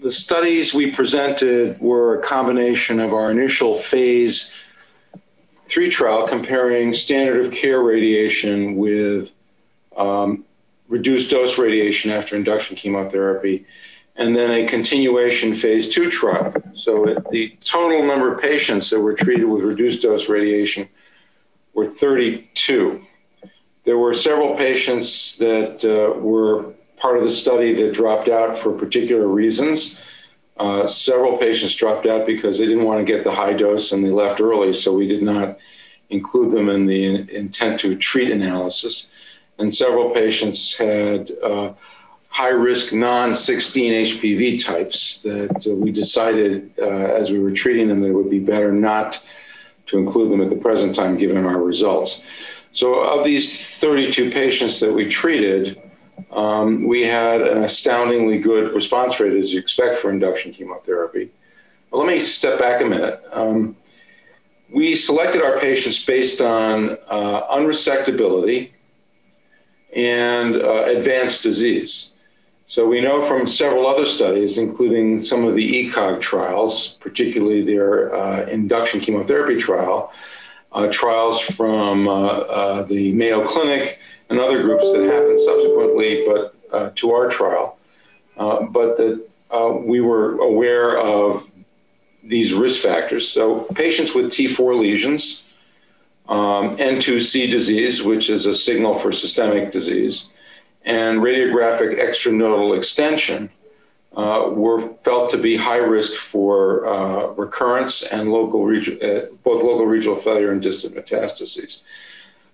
The studies we presented were a combination of our initial phase three trial comparing standard of care radiation with um, reduced dose radiation after induction chemotherapy, and then a continuation phase two trial. So the total number of patients that were treated with reduced dose radiation were 32. There were several patients that uh, were part of the study that dropped out for particular reasons. Uh, several patients dropped out because they didn't want to get the high dose and they left early, so we did not include them in the intent to treat analysis. And several patients had uh, high risk non 16 HPV types that uh, we decided uh, as we were treating them that it would be better not to include them at the present time given our results. So, of these 32 patients that we treated, um, we had an astoundingly good response rate as you expect for induction chemotherapy. But let me step back a minute. Um, we selected our patients based on uh, unresectability and uh, advanced disease. So we know from several other studies, including some of the ECOG trials, particularly their uh, induction chemotherapy trial, uh, trials from uh, uh, the Mayo Clinic and other groups that happened subsequently, but uh, to our trial, but that we were aware of these risk factors. So patients with T4 lesions, um, N2C disease, which is a signal for systemic disease, and radiographic extranodal extension uh, were felt to be high risk for uh, recurrence and local uh, both local regional failure and distant metastases.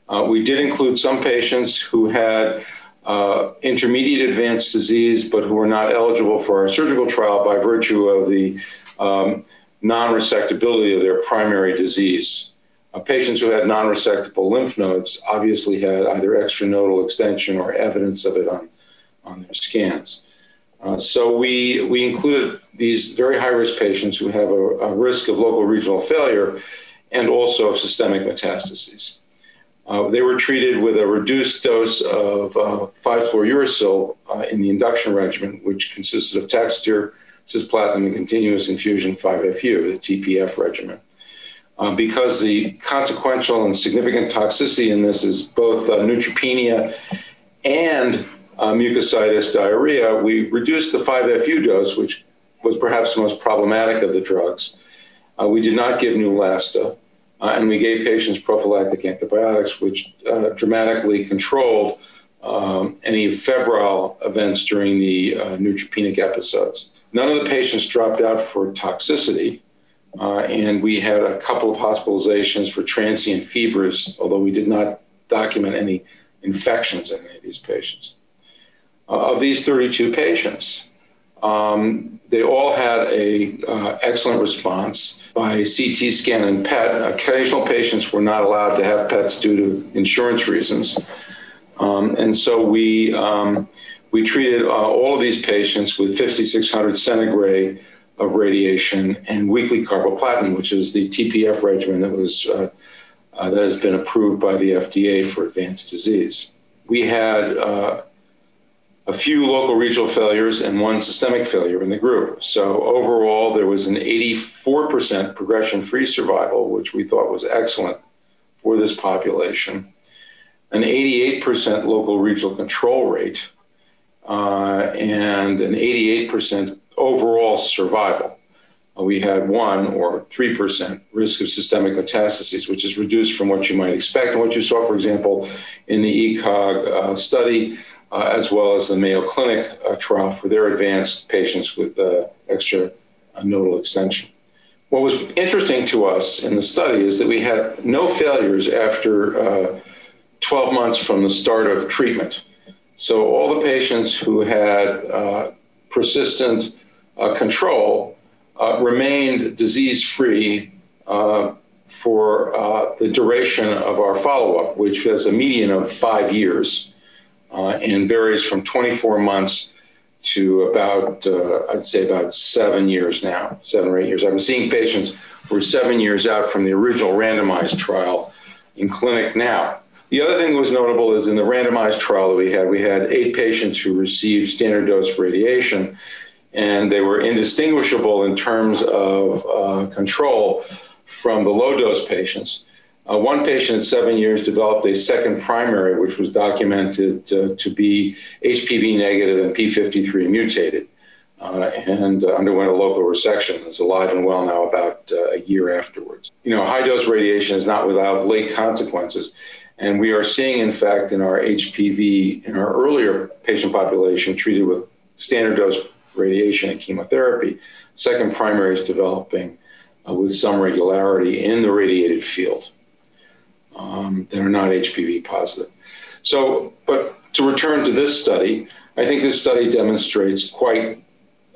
Uh, we did include some patients who had uh, intermediate advanced disease, but who were not eligible for our surgical trial by virtue of the um, non-resectability of their primary disease. Uh, patients who had non-resectable lymph nodes obviously had either extranodal extension or evidence of it on, on their scans. Uh, so we, we included these very high-risk patients who have a, a, risk of local regional failure and also of systemic metastases. Uh, they were treated with a reduced dose of uh, 5-fluorouracil uh, in the induction regimen, which consisted of Taxotere, cisplatin, and continuous infusion 5-FU, the TPF regimen. Uh, because the consequential and significant toxicity in this is both uh, neutropenia and uh, mucositis diarrhea, we reduced the 5-FU dose, which was perhaps the most problematic of the drugs. We did not give Neulasta, uh, and we gave patients prophylactic antibiotics, which uh, dramatically controlled um, any febrile events during the neutropenic episodes. None of the patients dropped out for toxicity. Uh, and we had a couple of hospitalizations for transient fevers, although we did not document any infections in any of these patients. Uh, of these 32 patients, um, they all had a uh, excellent response by CT scan and PET. Occasional patients were not allowed to have PETs due to insurance reasons, um, and so we um, we treated uh, all of these patients with 5600 centigray of radiation and weekly carboplatin, which is the TPF regimen that was uh, uh, that has been approved by the FDA for advanced disease. We had uh, a few local regional failures and one systemic failure in the group. So overall, there was an 84% progression-free survival, which we thought was excellent for this population. An 88% local regional control rate, uh, and an 88% overall survival. Uh, we had one or 3% risk of systemic metastases, which is reduced from what you might expect and what you saw, for example, in the ECOG uh, study, uh, as well as the Mayo Clinic uh, trial for their advanced patients with uh, extra uh, nodal extension. What was interesting to us in the study is that we had no failures after 12 months from the start of treatment. So all the patients who had persistent uh, control uh, remained disease free uh, for uh, the duration of our follow up, which has a median of five years uh, and varies from 24 months to about, I'd say, about seven years now, seven or eight years. I've been seeing patients who are seven years out from the original randomized trial in clinic now. The other thing that was notable is in the randomized trial that we had, we had eight patients who received standard dose radiation and they were indistinguishable in terms of uh, control from the low dose patients. Uh, one patient at seven years developed a second primary, which was documented to, to be HPV negative and P53 mutated, uh, and underwent a local resection. Is alive and well now, about uh, a year afterwards. You know, high dose radiation is not without late consequences. And we are seeing, in fact, in our HPV, in our earlier patient population treated with standard dose radiation and chemotherapy, second primary is developing uh, with some regularity in the radiated field um, that are not HPV positive. So, but to return to this study, I think this study demonstrates quite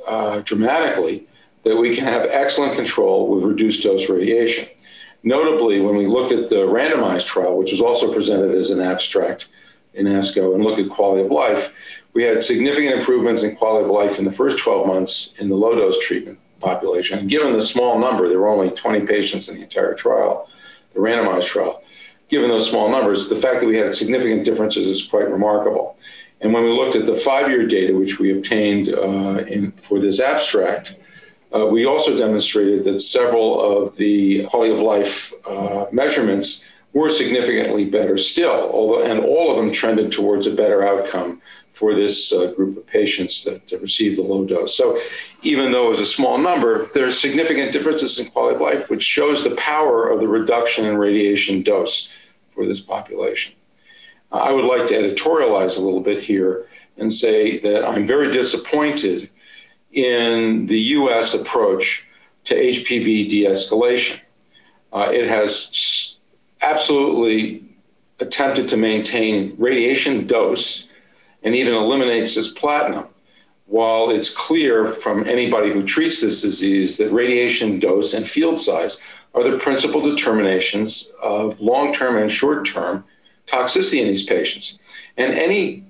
uh, dramatically that we can have excellent control with reduced dose radiation. Notably, when we look at the randomized trial, which was also presented as an abstract in ASCO, and look at quality of life, we had significant improvements in quality of life in the first 12 months in the low dose treatment population. And given the small number, there were only 20 patients in the entire trial, the randomized trial. Given those small numbers, the fact that we had significant differences is quite remarkable. And when we looked at the five year data, which we obtained uh, in, for this abstract, uh, we also demonstrated that several of the quality of life uh, measurements were significantly better still, although, and all of them trended towards a better outcome for this uh, group of patients that, that received the low dose. So, even though it was a small number, there are significant differences in quality of life, which shows the power of the reduction in radiation dose for this population. I would like to editorialize a little bit here and say that I'm very disappointed in the US approach to HPV de escalation. Uh, it has absolutely attempted to maintain radiation dose and even eliminates this cisplatin, while it's clear from anybody who treats this disease that radiation dose and field size are the principal determinations of long term and short term toxicity in these patients. And any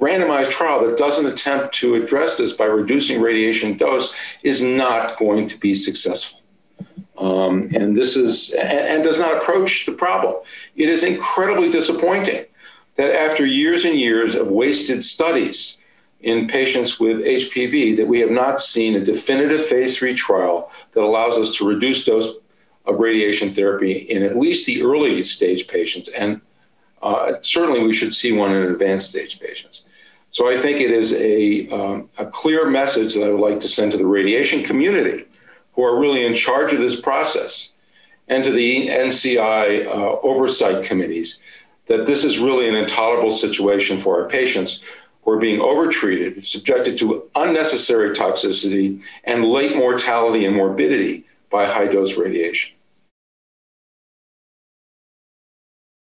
randomized trial that doesn't attempt to address this by reducing radiation dose is not going to be successful. Um, and this is and, and does not approach the problem. It is incredibly disappointing that after years and years of wasted studies in patients with HPV, that we have not seen a definitive phase three trial that allows us to reduce dose of radiation therapy in at least the early stage patients, and uh, certainly we should see one in advanced stage patients. So I think it is a, um, a clear message that I would like to send to the radiation community who are really in charge of this process and to the NCI uh, oversight committees that this is really an intolerable situation for our patients who are being overtreated, subjected to unnecessary toxicity and late mortality and morbidity by high dose radiation.